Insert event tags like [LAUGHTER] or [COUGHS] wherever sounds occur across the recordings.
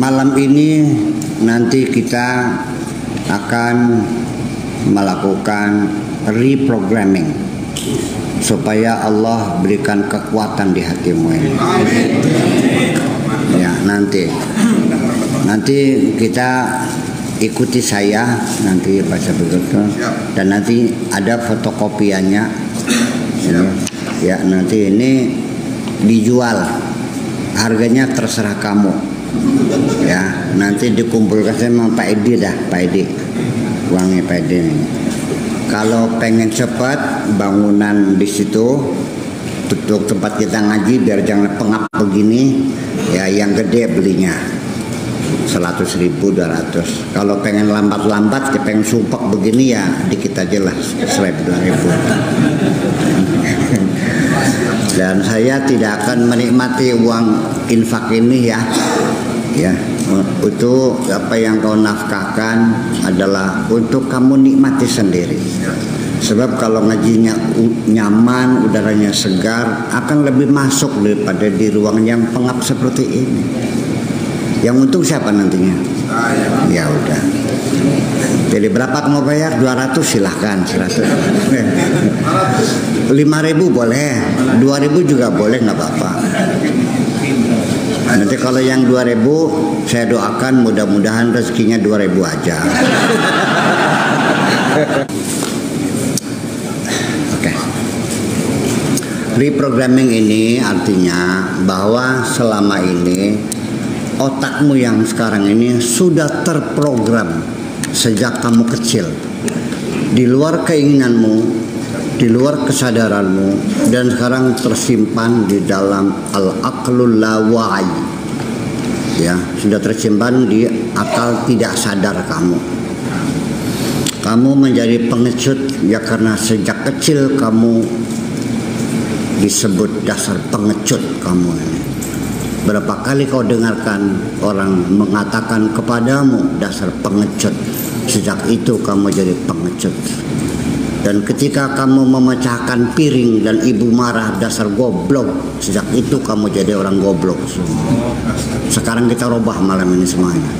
malam ini nanti kita akan melakukan reprogramming supaya Allah berikan kekuatan di hatimu ini. Ya, nanti. Nanti kita ikuti saya nanti baca begitu dan nanti ada fotokopiannya. Ya, ya nanti ini dijual. Harganya terserah kamu ya nanti dikumpulkan sama Pak Edi dah Pak Edi. Uangnya Pak Edi ini. kalau pengen cepat bangunan di situ untuk tempat kita ngaji biar jangan pengap begini ya yang gede belinya. 100 ribu 200 kalau pengen lambat-lambat pengen sumpah begini ya dikit aja lah 100 ribu. [LAUGHS] Dan saya tidak akan menikmati uang infak ini ya ya itu apa yang kau nafkahkan adalah untuk kamu nikmati sendiri sebab kalau ngajinya nyaman udaranya segar akan lebih masuk daripada di ruang yang pengap seperti ini yang untung siapa nantinya? Ya udah. Jadi berapa mau bayar? 200 silahkan 100 5000 [LAUGHS] boleh 2000 juga boleh nggak apa-apa Nanti kalau yang 2000 saya doakan mudah-mudahan rezekinya 2000 aja. Oke. Reprogramming ini artinya bahwa selama ini otakmu yang sekarang ini sudah terprogram sejak kamu kecil. Di luar keinginanmu di luar kesadaranmu dan sekarang tersimpan di dalam al-aqlul lawai ya sudah tersimpan di akal tidak sadar kamu kamu menjadi pengecut ya karena sejak kecil kamu disebut dasar pengecut kamu ini Berapa kali kau dengarkan orang mengatakan kepadamu dasar pengecut. Sejak itu kamu jadi pengecut. Dan ketika kamu memecahkan piring dan ibu marah dasar goblok, sejak itu kamu jadi orang goblok. Sekarang kita robah malam ini semuanya.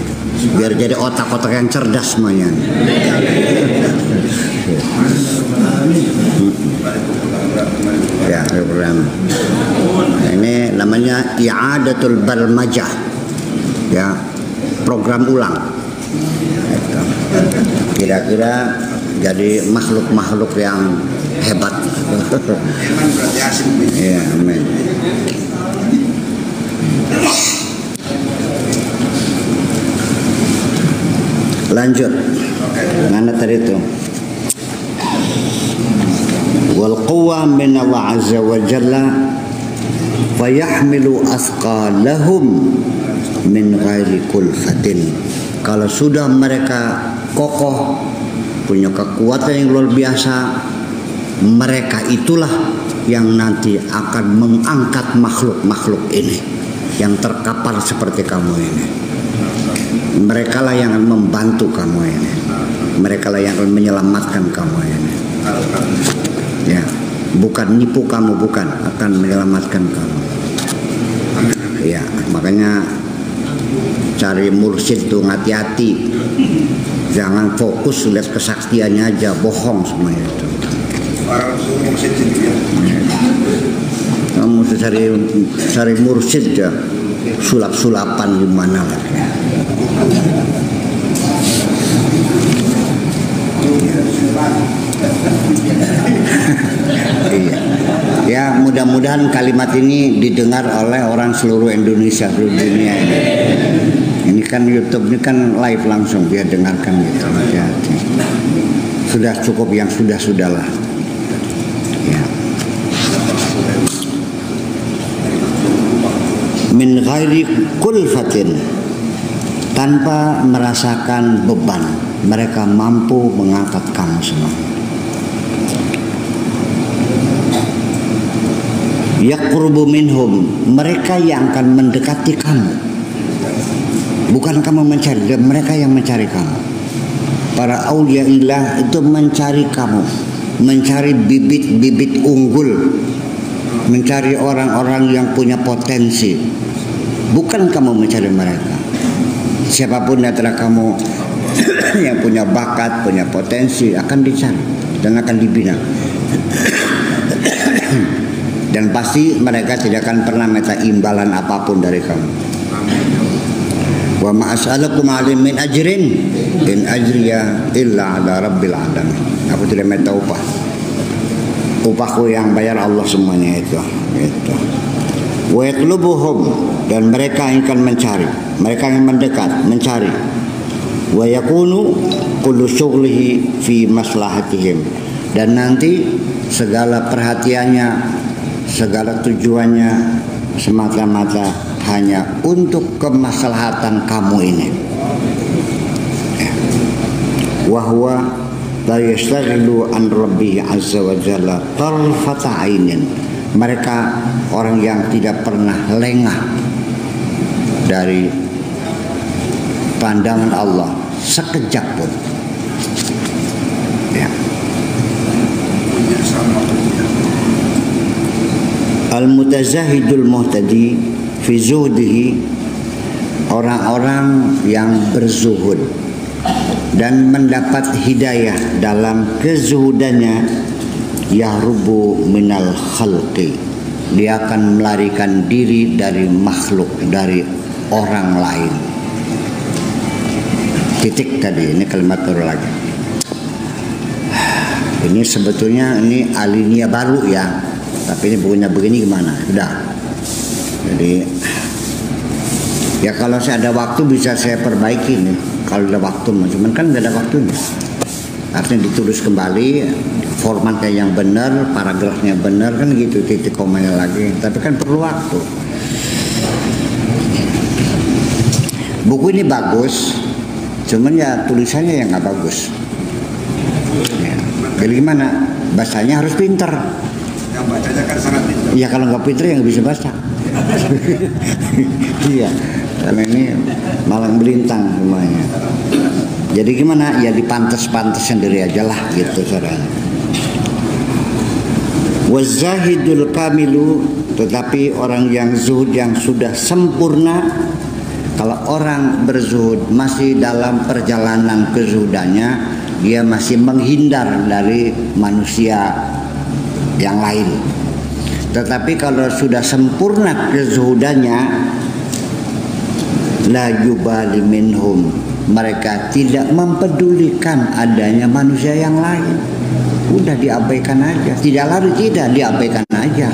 Biar jadi otak-otak yang cerdas semuanya. Ya, program. Ini namanya i'adatul barmajah. Ya, program ulang. Kira-kira jadi makhluk-makhluk yang hebat. [LAUGHS] ya, amin. Lanjut. Mana tadi itu? wal quwa min Allah azza wa jalla fayahmilu asqalahum min ghairi kulfatin kalau sudah mereka kokoh punya kekuatan yang luar biasa mereka itulah yang nanti akan mengangkat makhluk-makhluk ini yang terkapar seperti kamu ini. Mereka lah yang akan membantu kamu ini. Mereka lah yang akan menyelamatkan kamu ini. Ya bukan nipu kamu bukan akan menyelamatkan kamu. Ya makanya cari mursyid tuh hati-hati jangan fokus lihat kesaktiannya aja bohong semuanya itu kamu mesti cari cari mursyid ya sulap-sulapan gimana lah iya. Ya mudah-mudahan kalimat ini didengar oleh orang seluruh Indonesia seluruh dunia ini. Ini kan YouTube ini kan live langsung dia dengarkan gitu hati-hati. Sudah cukup yang sudah sudahlah. Ya. Min ghairi kulfatin tanpa merasakan beban mereka mampu mengangkat kamu semua. yaqrubu minhum mereka yang akan mendekati kamu bukan kamu mencari dan mereka yang mencari kamu. Para aulia ilah itu mencari kamu. Mencari bibit-bibit unggul. Mencari orang-orang yang punya potensi. Bukan kamu mencari mereka. Siapa pun antara kamu [COUGHS] yang punya bakat, punya potensi akan dicari dan akan dibina. [COUGHS] dan pasti mereka tidak akan pernah minta imbalan apa pun dari kamu. Wa ma as'alukum alim min ajrin in ajriya illa ala rabbil alamin. Aku tidak minta upah. Upahku yang bayar Allah semuanya itu. Itu. Wa yatlubuhum dan mereka akan mencari, mereka yang mendekat, mencari. Wa yakunu kullu syughlihi fi maslahatihim. Dan nanti segala perhatiannya, segala tujuannya semata-mata hanya untuk kemaslahatan kamu ini. Wahwa la yastaghilu an rabbih azza wa jalla tarfata ainin. Mereka orang yang tidak pernah lengah dari pandangan Allah sekejap pun. Ya. Al-mutazahidul muhtadi fi zuhdihi orang-orang yang berzuhud dan mendapat hidayah dalam kezuhudannya yahrubu minal khalqi. Dia akan melarikan diri dari makhluk dari orang lain. Titik tadi ini kalimat baru lagi. Ini sebetulnya ini alinea baru ya tapi ini bukunya begini gimana? Sudah jadi ya kalau saya ada waktu bisa saya perbaiki nih. Kalau ada waktu cuman kan nggak ada waktunya. Artinya ditulis kembali formatnya yang benar paragrafnya benar kan gitu titik komanya lagi. Tapi kan perlu waktu. Buku ini bagus cuman ya tulisannya yang nggak bagus. Ya. jadi gimana? Bahasanya harus pinter yang bacanya kan sangat pintar. ya kalau nggak pinter ya nggak bisa baca. [LAUGHS] Iya karena ini malang melintang semuanya jadi gimana? Ya dipantes-pantes sendiri aja lah gitu saudara wazahidul kamilu tetapi orang yang zuhud yang sudah sempurna kalau orang berzuhud masih dalam perjalanan kezuhudannya dia masih menghindar dari manusia yang lain. Tetapi kalau sudah sempurna kezuhudannya la yubali minhum. Mereka tidak mempedulikan adanya manusia yang lain. Udah diabaikan aja. Tidak lari tidak diabaikan aja.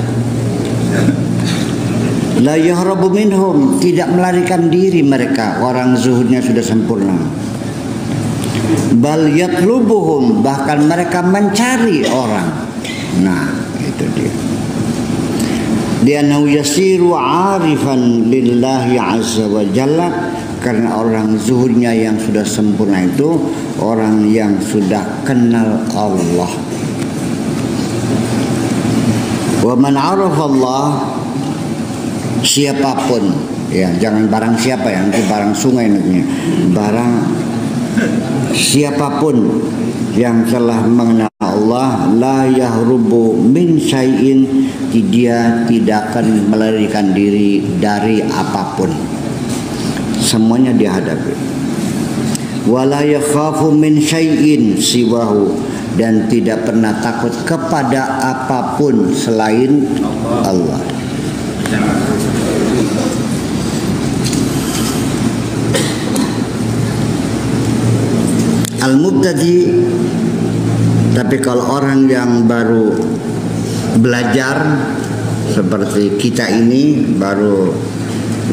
La yahrabu minhum. Tidak melarikan diri mereka. Orang zuhudnya sudah sempurna. Bal yatlubuhum. Bahkan mereka mencari orang nah itu dia. Liannahu yasiru arifan lillahi azza wa jalla. Karena orang zuhudnya yang sudah sempurna itu orang yang sudah kenal Allah. Wa man Allah siapa pun ya jangan barang siapa ya nanti barang sungai nantinya. Barang siapa pun yang telah mengenal Allah la yahrubu min syai'in. Dia tidak akan melarikan diri dari apa pun. Semuanya dihadapi. Wala yakhafu min syai'in siwahu. Dan tidak pernah takut kepada apa pun selain Allah. Al-Mubtadi tapi kalau orang yang baru belajar seperti kita ini baru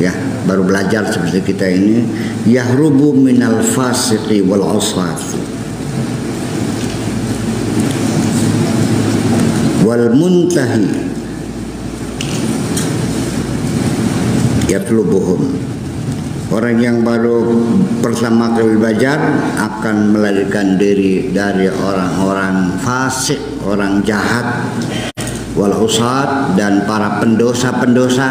ya baru belajar seperti kita ini yahrubu minal fasiqi wal usfat wal muntahi. Yatlubuhum Orang yang baru pertama kali belajar akan melarikan diri dari orang-orang fasik, orang jahat, wal usad dan para pendosa-pendosa.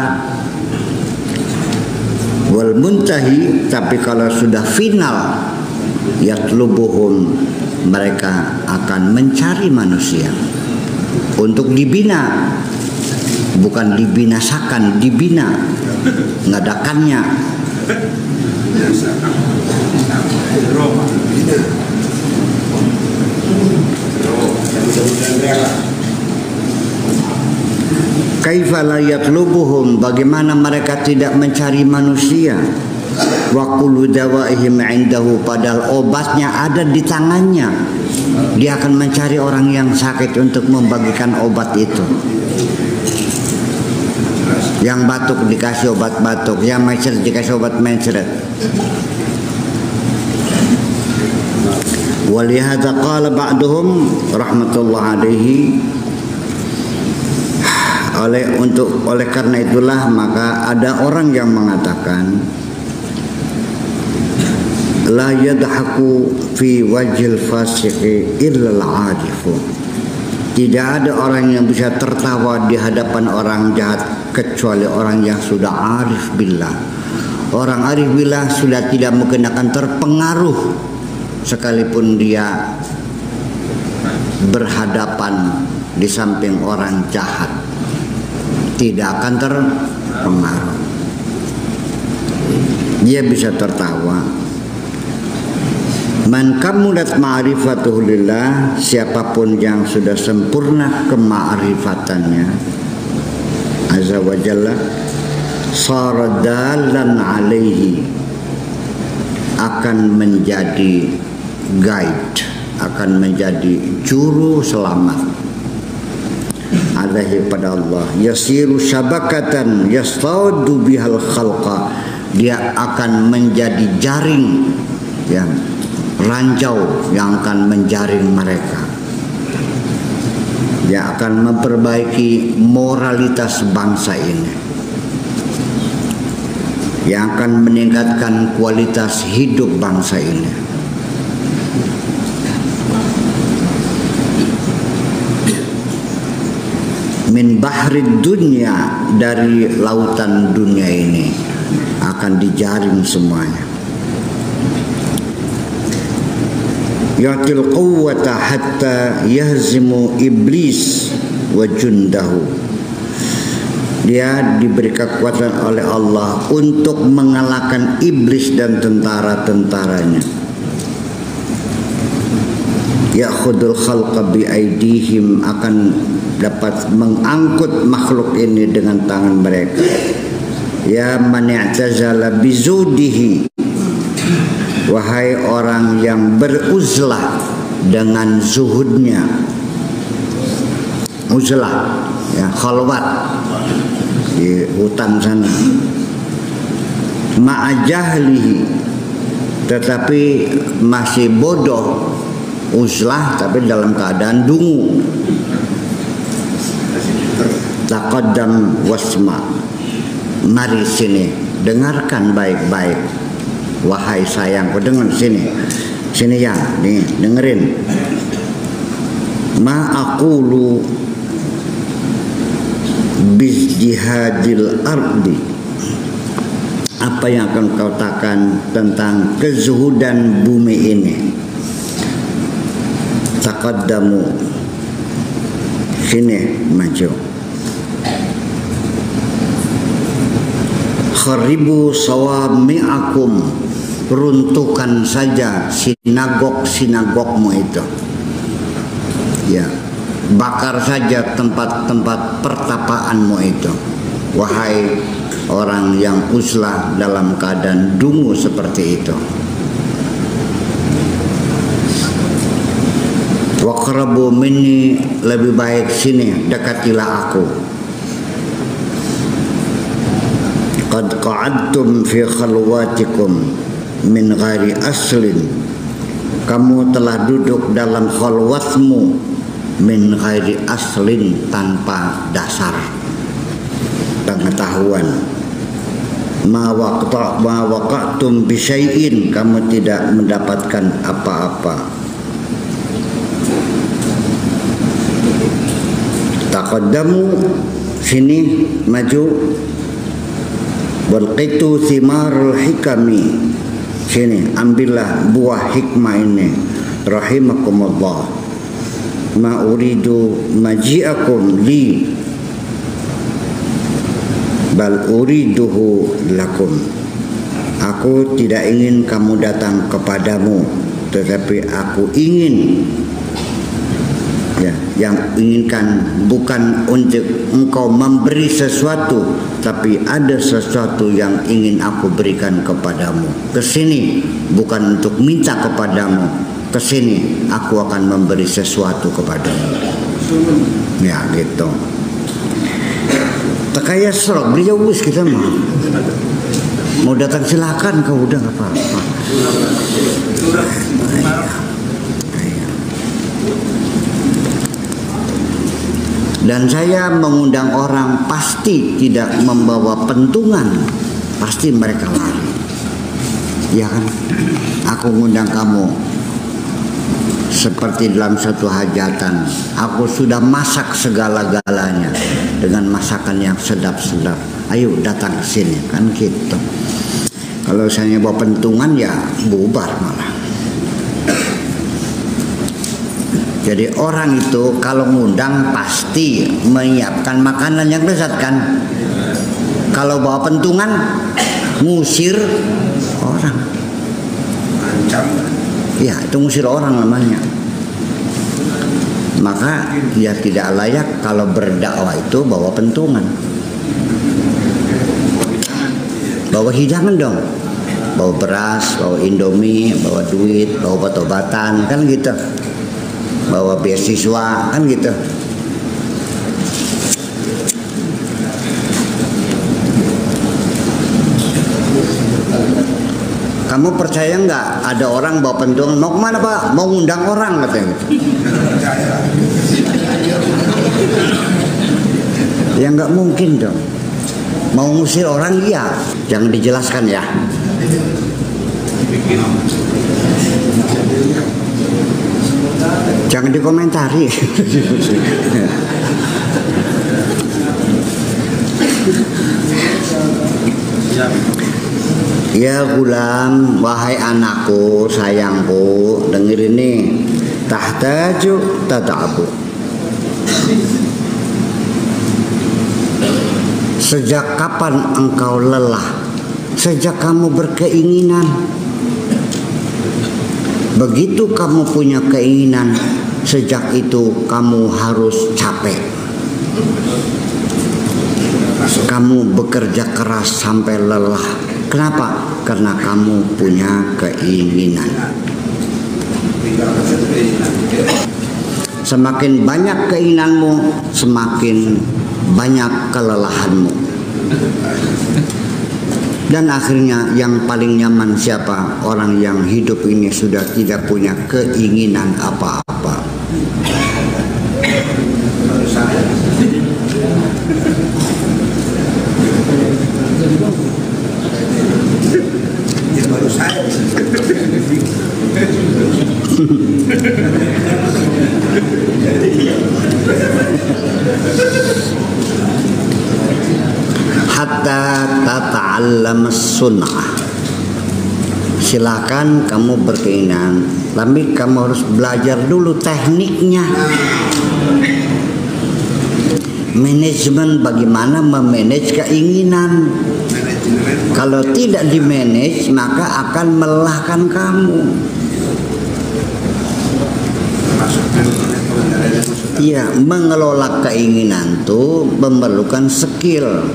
Wal muntahi tapi kalau sudah final yatlubuhum mereka akan mencari manusia untuk dibina bukan dibinasakan dibina ngadakannya Roma. La yatlubuhum? Bagaimana mereka tidak mencari manusia? Wa kullu dawaihim indahu padahal obatnya ada di tangannya. Dia akan mencari orang yang sakit untuk membagikan obat itu yang batuk dikasih obat batuk yang mencret dikasih obat mencret ولهذا قال بعضهم rahmatullah alaihi oleh untuk oleh karena itulah maka ada orang yang mengatakan la yadhaku fi wajhil fasiqi illa al-arifu tidak ada orang yang bisa tertawa di hadapan orang jahat kecuali orang yang sudah arif billah. Orang arif billah sudah tidak mungkin akan terpengaruh sekalipun dia berhadapan di samping orang jahat. Tidak akan terpengaruh. Dia bisa tertawa. Man kamulat ma'rifatuhu lillah Siapa pun yang sudah sempurna kema'rifatannya Azza wa Jalla Saradalan alaihi Akan menjadi guide Akan menjadi juru selamat. Alaihi pada Allah Yasiru syabakatan Yastaudu bihal khalqa Dia akan menjadi jaring yang ranjau yang akan menjaring mereka yang akan memperbaiki moralitas bangsa ini. Yang akan meningkatkan kualitas hidup bangsa ini. Min bahri dunia dari lautan dunia ini akan dijaring semuanya yu'til quwwata hatta yahzimu iblis wa jundahu. Dia diberi kekuatan oleh Allah untuk mengalahkan iblis dan tentara-tentaranya. Ya'khudul khalqa bi aidihim akan dapat mengangkut makhluk ini dengan tangan mereka. Ya man i'tazala bizudihi Wahai orang yang beruzlah dengan zuhudnya. Uzlah ya khalwat di hutan sana. Ma'ajahlihi tetapi masih bodoh. Uzlah tapi dalam keadaan dungu. Taqaddam wasma. Mari sini dengarkan baik-baik Wahai sayangku dengar sini. Sini ya. Nih dengerin. Ma aqulu Bizdihadil ardi. Apa yang akan kau katakan Tentang kezuhudan bumi ini? Takaddamu Sini maju. Kharibu sawami'akum runtuhkan saja sinagog-sinagogmu itu. Ya, bakar saja tempat-tempat pertapaanmu itu. Wahai orang yang uslah dalam keadaan dungu seperti itu. Wakrabu minni lebih baik sini dekatilah aku. Qad qa'adtum fi khalwatikum min ghairi aslin. Kamu telah duduk dalam khalwatmu min ghairi aslin tanpa dasar pengetahuan. Ma waqta ma waqatum bi syai'in. Kamu tidak mendapatkan apa-apa. Taqaddamu sini maju. Walqitu thimarul hikami sini ambillah buah hikmah ini. Rahimakumullah. Ma uridu maji'akum li. Bal uriduhu lakum. Aku tidak ingin kamu datang kepadamu, tetapi aku ingin ya, yang inginkan bukan untuk engkau memberi sesuatu, tapi ada sesuatu yang ingin aku berikan kepadamu. Ke sini bukan untuk minta kepadamu, ke sini aku akan memberi sesuatu kepadamu. Ya gitu. Tak kayak serok, beli jauh kita mah. Mau datang silakan kau udah nggak apa-apa. Dan saya mengundang orang pasti tidak membawa pentungan, pasti mereka lari. Ya kan? Aku mengundang kamu seperti dalam satu hajatan. Aku sudah masak segala-galanya dengan masakan yang sedap-sedap. Ayo datang ke sini kan gitu. Kalau saya bawa pentungan ya bubar malah. Jadi orang itu kalau ngundang pasti menyiapkan makanan yang lezat kan. Kalau bawa pentungan ngusir orang. Ancam. Ya itu ngusir orang namanya. Maka dia tidak layak kalau berdakwah itu bawa pentungan. Bawa hidangan dong. Bawa beras, bawa indomie, bawa duit, bawa obat-obatan kan gitu. Bawa beasiswa kan gitu. Kamu percaya nggak ada orang bawa pentungan mau ke mana pak? Mau ngundang orang katanya gitu. Ya nggak mungkin dong. Mau ngusir orang iya, jangan dijelaskan ya. Jangan dikomentari. Ya gulam, wahai anakku, sayangku, denger ini. Tahtaju tatabu. Sejak kapan engkau lelah? Sejak kamu berkeinginan. Begitu kamu punya keinginan, sejak itu kamu harus capek. Kamu bekerja keras sampai lelah. Kenapa? Karena kamu punya keinginan. Semakin banyak keinginanmu, semakin banyak kelelahanmu. Dan akhirnya yang paling nyaman siapa? Orang yang hidup ini sudah tidak punya keinginan apa-apa. Baru saya. [LAUGHS] hatta tata'allam sunnah silakan kamu berkeinginan tapi kamu harus belajar dulu tekniknya manajemen bagaimana memanage keinginan kalau tidak dimanage maka akan melelahkan kamu. Iya, mengelola keinginan tuh memerlukan skill.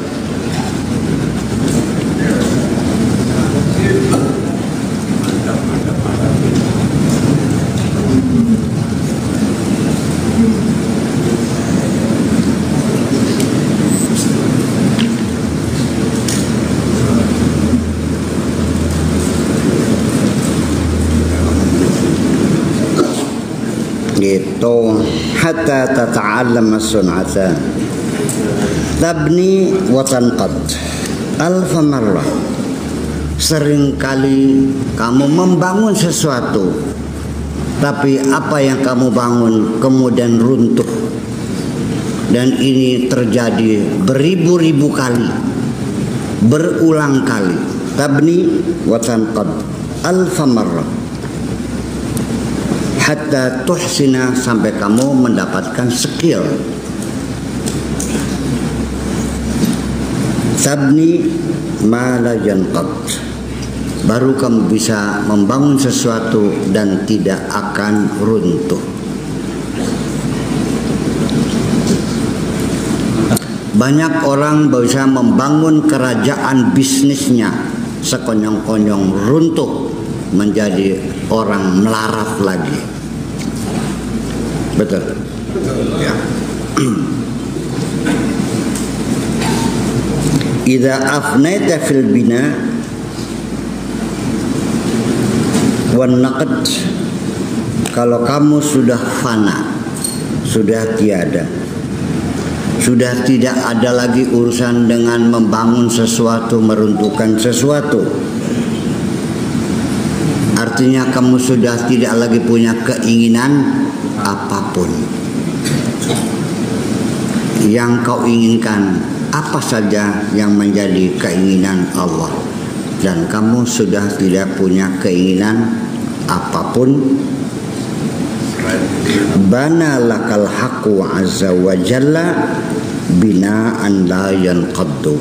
gitu hatta tata'allam as-sun'ata tabni wa tanqad alf marrah sering kali kamu membangun sesuatu tapi apa yang kamu bangun kemudian runtuh. Dan ini terjadi beribu-ribu kali berulang kali. Tabni wa tanqad alf marrah hatta tuhsina sampai kamu mendapatkan skill tabni ma la yanqad baru kamu bisa membangun sesuatu dan tidak akan runtuh. Banyak orang bisa membangun kerajaan bisnisnya sekonyong-konyong runtuh menjadi orang melarat lagi. Betul. Ya. Idza afnaita fil bina wan naqd kalau kamu sudah fana, sudah tiada, sudah tidak ada lagi urusan dengan membangun sesuatu, meruntuhkan sesuatu. Artinya kamu sudah tidak lagi punya keinginan apa pun. Yang kau inginkan apa saja yang menjadi keinginan Allah. Dan kamu sudah tidak punya keinginan apa pun. Bana lakal haqqu azza wa jalla binaan la yanqaddu.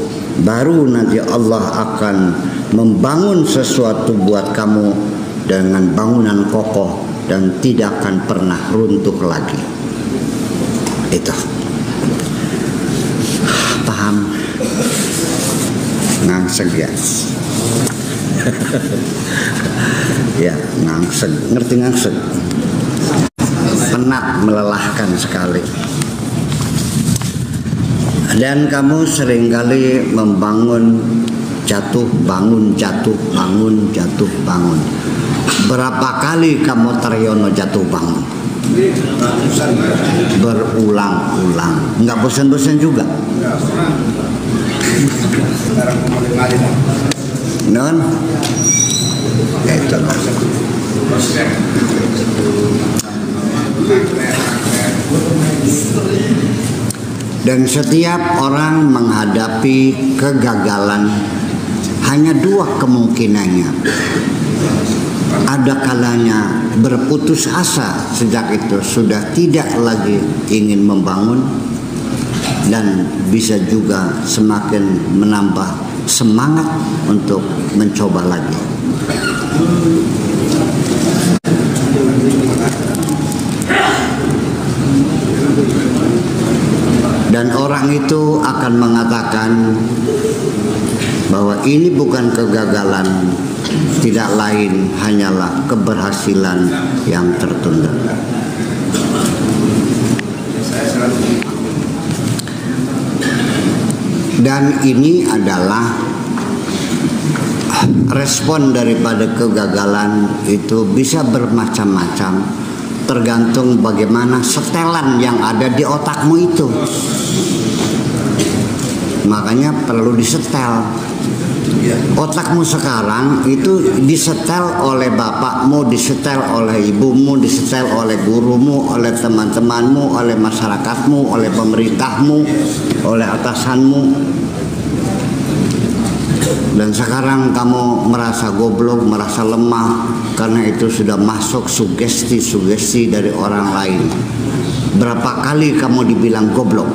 Baru nanti Allah akan membangun sesuatu buat kamu dengan bangunan kokoh dan tidak akan pernah runtuh lagi. Itu. Paham? Ngangseg [LAUGHS] ya ya ngangseg ngerti ngangseg penat melelahkan sekali. Dan kamu sering kali membangun jatuh bangun jatuh bangun jatuh bangun berapa kali kamu teryono jatuh bangun? Berulang-ulang. Nggak bosan-bosan juga? Non ya itu dan setiap orang menghadapi kegagalan hanya dua kemungkinannya ada kalanya berputus asa sejak itu sudah tidak lagi ingin membangun dan bisa juga semakin menambah semangat untuk mencoba lagi. Dan orang itu akan mengatakan bahwa ini bukan kegagalan, tidak lain hanyalah keberhasilan yang tertunda. Dan ini adalah respon daripada kegagalan itu bisa bermacam-macam tergantung bagaimana setelan yang ada di otakmu itu. Makanya perlu disetel. Otakmu sekarang itu disetel oleh bapakmu, disetel oleh ibumu, disetel oleh gurumu, oleh teman-temanmu, oleh masyarakatmu, oleh pemerintahmu, oleh atasanmu. Dan sekarang kamu merasa goblok, merasa lemah karena itu sudah masuk sugesti-sugesti dari orang lain. Berapa kali kamu dibilang goblok?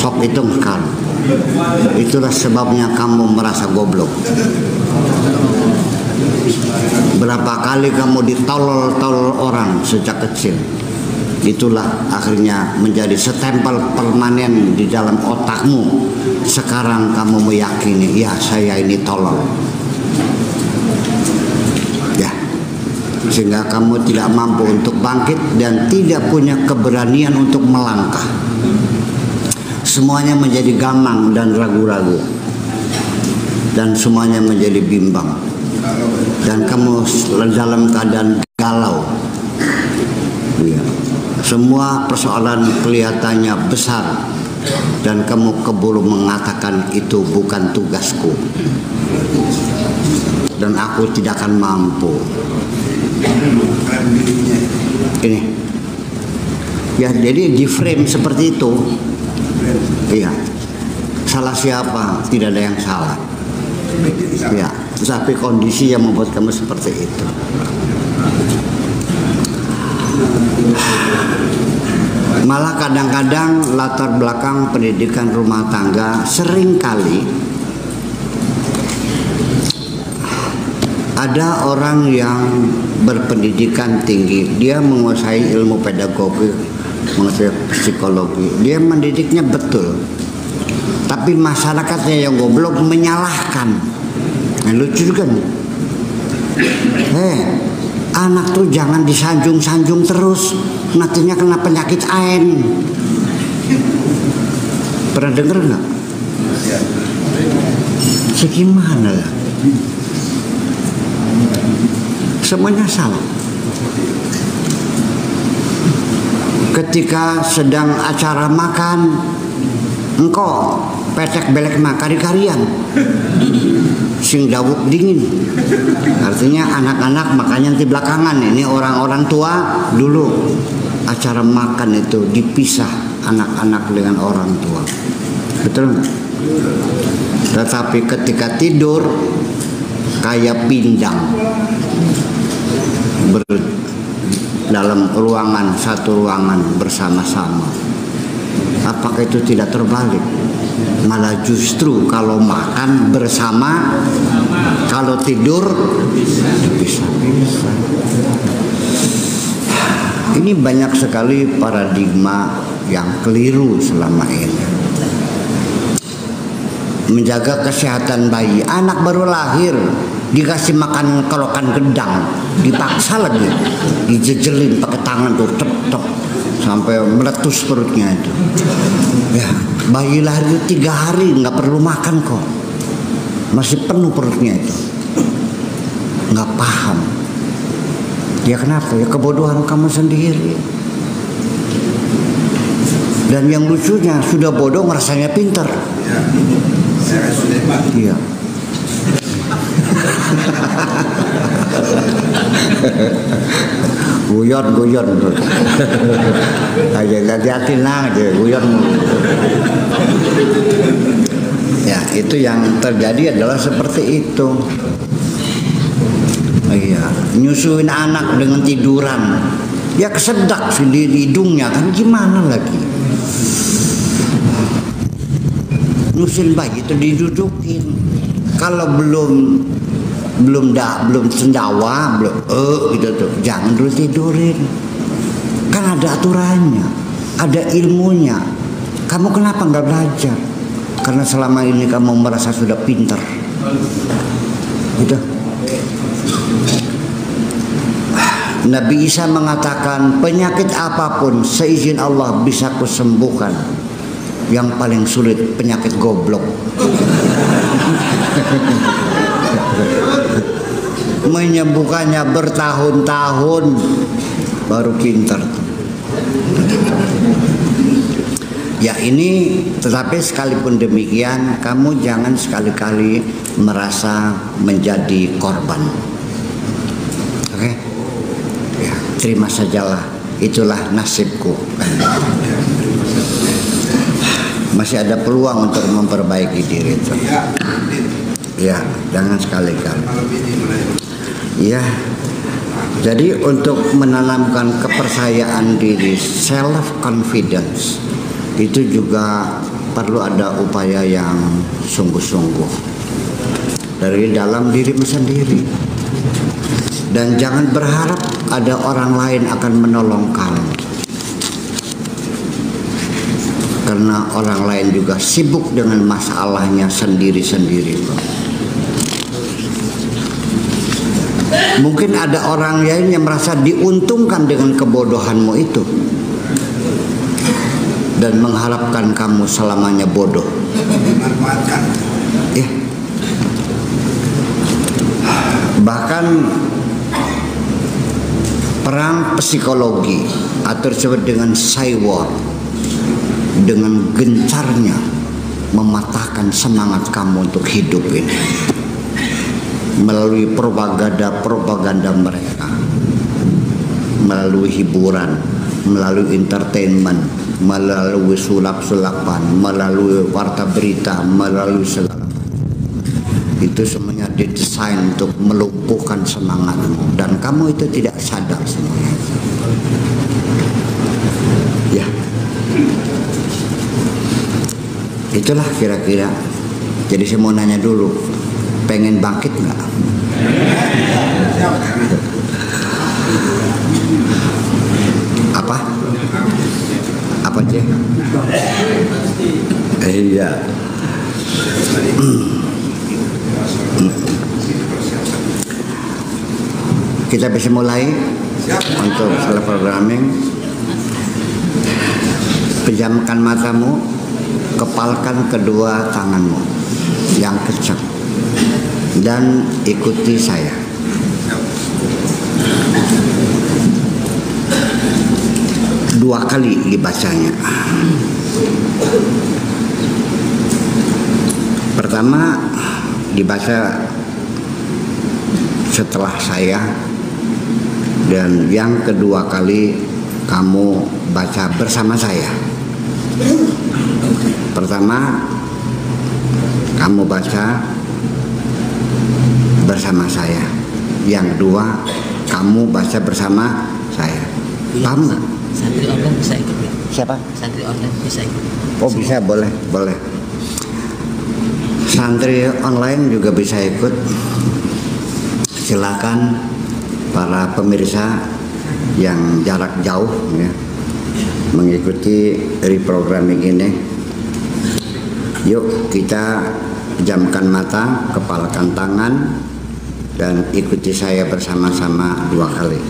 Sok hitung sekarang. Itulah sebabnya kamu merasa goblok. Berapa kali kamu ditolol-tolol orang sejak kecil. Itulah akhirnya menjadi setempel permanen di dalam otakmu. Sekarang kamu meyakini, ya saya ini tolol. Ya, sehingga kamu tidak mampu untuk bangkit dan tidak punya keberanian untuk melangkah semuanya menjadi gamang dan ragu-ragu. Dan semuanya menjadi bimbang. Dan kamu dalam keadaan galau. Ya. semua persoalan kelihatannya besar. Dan kamu keburu mengatakan itu bukan tugasku. Dan aku tidak akan mampu. Ini. Ya jadi di frame seperti itu Iya. Salah siapa? Tidak ada yang salah. Ya, tapi kondisi yang membuat kamu seperti itu. Malah kadang-kadang latar belakang pendidikan rumah tangga sering kali ada orang yang berpendidikan tinggi, dia menguasai ilmu pedagogi, menguasai psikologi, dia mendidiknya betul. Tapi masyarakatnya yang goblok menyalahkan. Nah, lucu juga nih. Eh, anak tuh jangan disanjung-sanjung terus, nantinya kena penyakit ain. Pernah denger nggak? Segimana lah? Semuanya salah. Ketika sedang acara makan, engkau petek belek makari karian sing dawuk dingin. Artinya anak-anak makanya di belakangan ini orang-orang tua dulu acara makan itu dipisah anak-anak dengan orang tua. Betul tetapi ketika tidur kayak pindang. Ber, dalam ruangan satu ruangan bersama-sama. Apakah itu tidak terbalik? Malah justru kalau makan bersama kalau tidur bisa ini banyak sekali paradigma yang keliru selama ini. Menjaga kesehatan bayi. Anak baru lahir dikasih makan kelokan gedang dipaksa lagi. Dijejelin pakai tangan tuh tep tep sampai meletus perutnya itu. Ya bayi lahir itu tiga hari nggak perlu makan kok. Masih penuh perutnya itu. Nggak paham. Ya kenapa? Ya kebodohan kamu sendiri. Dan yang lucunya sudah bodoh ngerasanya pinter Ya. Saya sudah Pak. iya guyon guyon. Aja hati-hati nang aja guyon. Ya itu yang terjadi adalah seperti itu. Iya nyusuin anak dengan tiduran. Ya kesedak sendiri hidungnya kan gimana lagi? Nyusun bayi itu didudukin. Kalau belum belum dah belum sendawa belum eh gitu tuh. Jangan dulu tidurin. Kan ada aturannya ada ilmunya. Kamu kenapa nggak belajar? Karena selama ini kamu merasa sudah pinter. Gitu. Nabi Isa mengatakan penyakit apa pun seizin Allah bisa kusembuhkan. Yang paling sulit penyakit goblok [LAUGHS] menyembuhkannya bertahun-tahun. Baru pinter. Ya ini tetapi sekalipun demikian kamu jangan sekali-kali merasa menjadi korban. Oke? Ya terima sajalah. Itulah nasibku. Masih ada peluang untuk memperbaiki diri itu. Ya, jangan sekali-kali. Ya, jadi untuk menanamkan kepercayaan diri, self confidence itu juga perlu ada upaya yang sungguh-sungguh dari dalam dirimu sendiri. Dan jangan berharap ada orang lain akan menolong kamu. Karena orang lain juga sibuk dengan masalahnya sendiri-sendiri. Mungkin ada orang lain yang merasa diuntungkan dengan kebodohanmu itu dan mengharapkan kamu selamanya bodoh. Ya. Bahkan perang psikologi atau disebut dengan cyber dengan gencarnya mematahkan semangat kamu untuk hidup ini melalui propaganda-propaganda mereka melalui hiburan melalui entertainment melalui sulap-sulapan melalui warta berita melalui segala. Itu semuanya didesain untuk melumpuhkan semangatmu. Dan kamu itu tidak sadar semuanya. Ya. Itulah kira-kira. Jadi saya mau nanya dulu pengen bangkit nggak apa? Apa cek? Eh, iya. Kita bisa mulai untuk self programming. Pejamkan matamu kepalkan kedua tanganmu. Yang kecil dan ikuti saya. Dua kali dibacanya. Pertama dibaca setelah saya dan yang kedua kali kamu baca bersama saya. Pertama kamu baca bersama saya. Yang kedua kamu baca bersama saya. Paham nggak? Santri online bisa ikut ya? Siapa? Santri online bisa ikut. Oh bisa boleh boleh. Santri online juga bisa ikut. Silakan para pemirsa yang jarak jauh ya mengikuti reprogramming ini. Yuk kita jamkan mata, kepalkan tangan dan ikuti saya bersama-sama dua kali.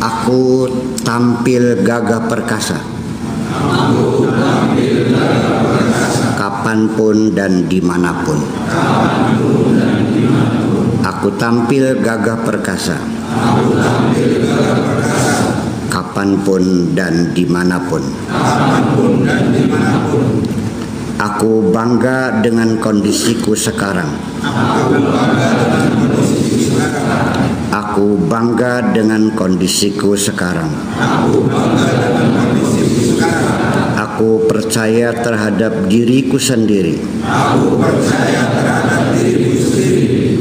Aku tampil gagah perkasa. Kapan pun dan di mana pun. Aku tampil gagah perkasa. Kapan pun dan di mana pun. Aku bangga dengan kondisiku sekarang. Aku bangga dengan kondisiku sekarang. Aku percaya terhadap diriku sendiri. Aku percaya terhadap diriku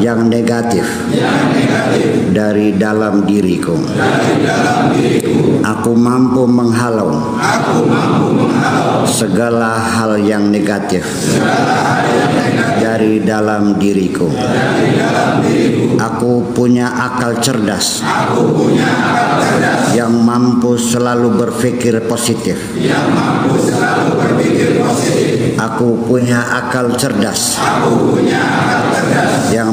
yang negatif dari dalam diriku. Aku mampu menghalau segala hal yang negatif dari dalam diriku. Aku punya akal cerdas yang mampu selalu berpikir positif. Aku punya akal cerdas yang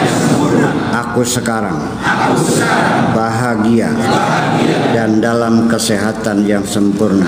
Aku sekarang bahagia dan dalam kesehatan yang sempurna.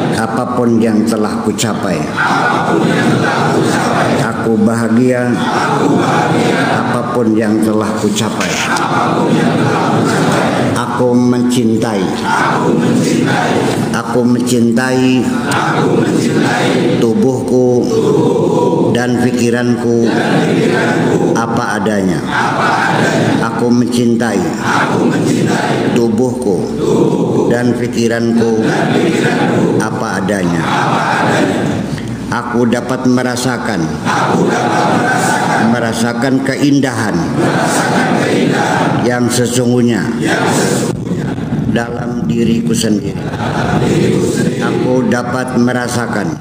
Apa pun yang telah kucapai. Aku bahagia. Apa pun yang telah kucapai. Aku mencintai. Aku mencintai tubuhku dan pikiranku apa adanya. Aku mencintai tubuhku dan pikiranku apa adanya. Aku dapat merasakan merasakan keindahan yang sesungguhnya dalam diriku sendiri. Aku dapat merasakan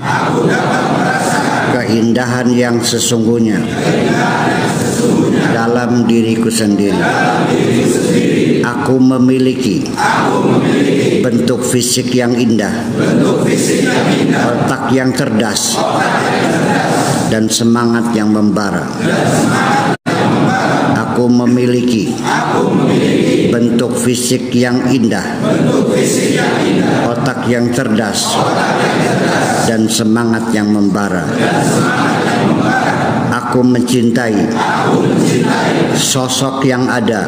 keindahan yang sesungguhnya dalam diriku sendiri. Aku memiliki bentuk fisik yang indah, otak yang cerdas, dan semangat yang membara. Aku memiliki bentuk fisik yang indah, otak yang cerdas, dan semangat yang membara. Aku mencintai sosok yang ada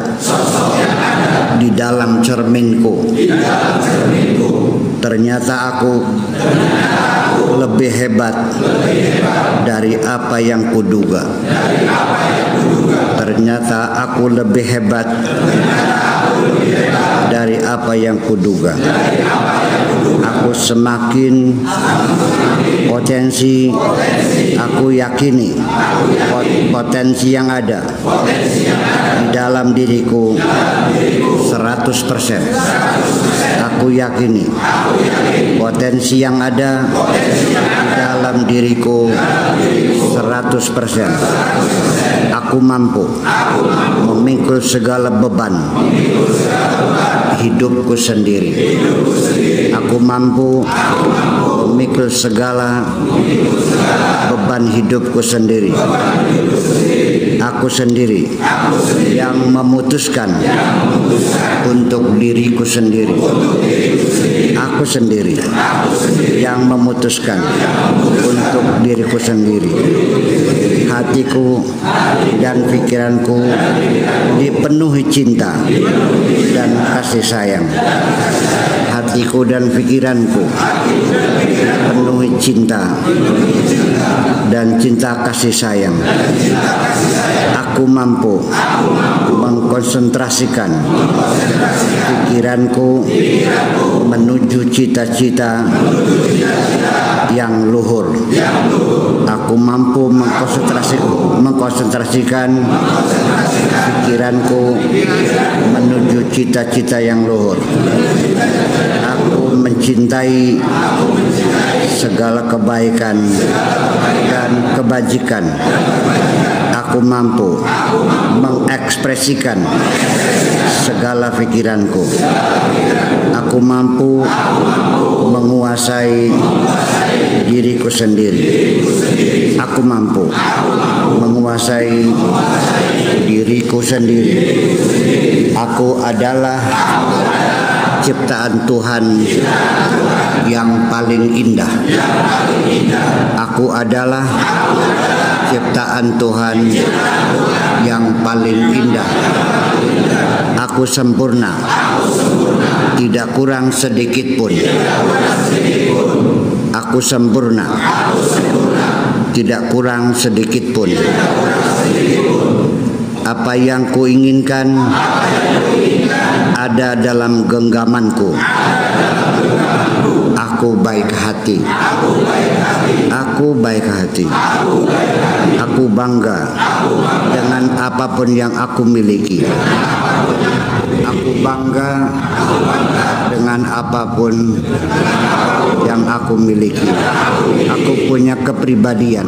di dalam cerminku. Ternyata aku lebih hebat dari apa yang kuduga. Ternyata aku lebih hebat dari apa yang kuduga. Aku semakin potensi aku yakini potensi yang ada di dalam diriku 100% aku yakini potensi yang ada di dalam diriku 100% aku mampu memikul segala beban hidupku sendiri. Aku mampu memikul segala beban hidupku sendiri. Aku sendiri yang memutuskan untuk diriku sendiri aku sendiri yang memutuskan untuk diriku sendiri. Hatiku dan pikiranku dipenuhi cinta dan kasih sayang hatiku dan pikiranku penuhi cinta dan cinta kasih sayang. Aku mampu mengkonsentrasikan pikiranku menuju cita-cita yang luhur. Aku mampu mengkonsentrasikan mengkonsentrasikan pikiranku menuju cita-cita yang luhur aku mencintai segala kebaikan dan kebajikan. Aku mampu mengekspresikan segala pikiranku. Aku mampu menguasai diriku sendiri. Aku mampu menguasai diriku sendiri. Aku adalah ciptaan Tuhan yang paling indah. Aku adalah ciptaan Tuhan yang paling indah. Aku sempurna, tidak kurang sedikit pun. Aku sempurna, tidak kurang sedikit pun. Apa yang kuinginkan ada dalam genggamanku. Aku baik hati. Aku baik hati. Aku bangga dengan apa pun yang aku miliki. Aku bangga dengan apa pun yang aku miliki. Aku punya kepribadian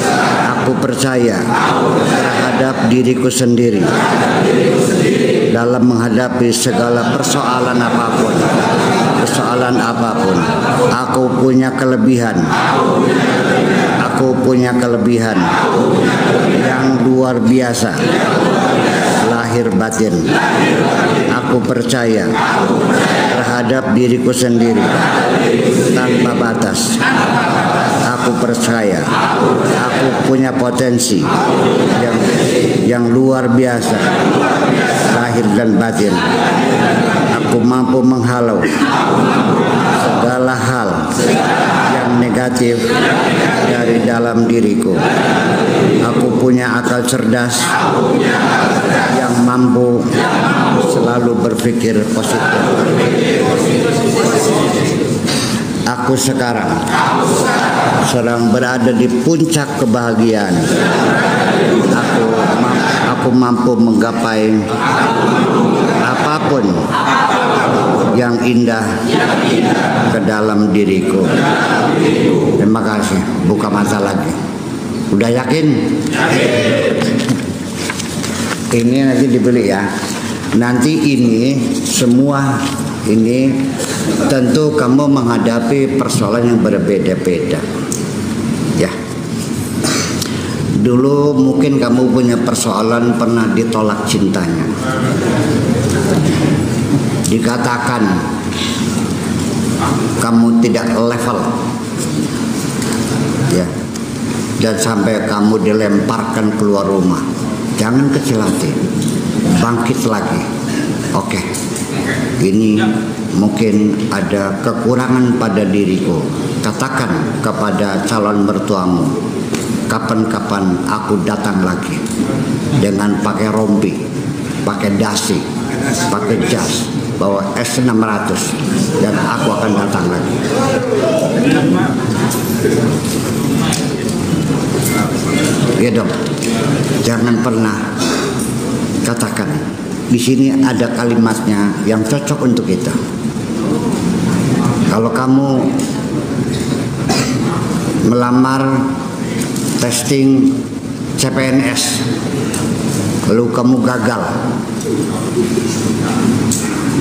Aku percaya terhadap diriku sendiri dalam menghadapi segala persoalan apa pun. Persoalan apa pun, aku punya kelebihan. Aku punya kelebihan yang luar biasa lahir batin. Aku percaya terhadap diriku sendiri tanpa batas. Aku percaya aku punya potensi yang yang luar biasa lahir dan batin. Aku mampu menghalau segala hal yang negatif dari dalam diriku. Aku punya akal cerdas yang mampu selalu berpikir positif. Aku sekarang sedang berada di puncak kebahagiaan. Aku aku mampu menggapai apa pun yang indah ke dalam diriku. Terima kasih. Buka mata lagi. Udah yakin? Ini nanti dibeli ya. Nanti ini semua ini tentu kamu menghadapi persoalan yang berbeda-beda. Ya. Dulu mungkin kamu punya persoalan pernah ditolak cintanya. Dikatakan kamu tidak level. Ya. Dan sampai kamu dilemparkan keluar rumah. Jangan kecil hati. Bangkit lagi. Oke. Ini mungkin ada kekurangan pada diriku. Katakan kepada calon mertuamu, kapan-kapan aku datang lagi dengan pakai rompi, pakai dasi, pakai jas, bawa S600 dan aku akan datang lagi. Ya dong, jangan pernah katakan di sini ada kalimatnya yang cocok untuk kita. Kalau kamu melamar testing CPNS lalu kamu gagal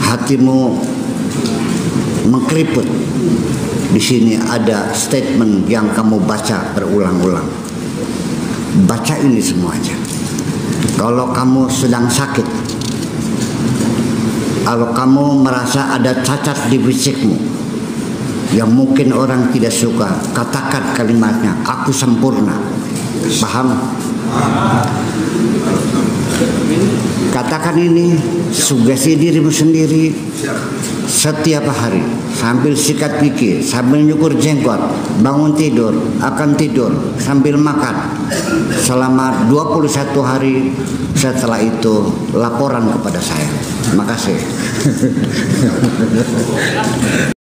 hatimu mengkeriput di sini ada statement yang kamu baca berulang-ulang. Baca ini semuanya. Kalau kamu sedang sakit kalau kamu merasa ada cacat di fisikmu yang mungkin orang tidak suka, katakan kalimatnya, aku sempurna. Paham? Katakan ini, sugesti dirimu sendiri setiap hari sambil sikat gigi, sambil nyukur jenggot, bangun tidur, akan tidur, sambil makan selama 21 hari setelah itu laporan kepada saya. Terima kasih. [LAUGHS]